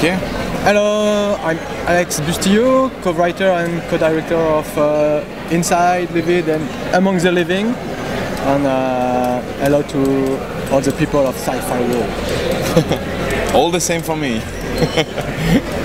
Okay. Hello, I'm Alex Bustillo, co-writer and co-director of uh, Inside Livid and Among the Living, and uh, hello to all the people of Sci-Fi World. All the same for me.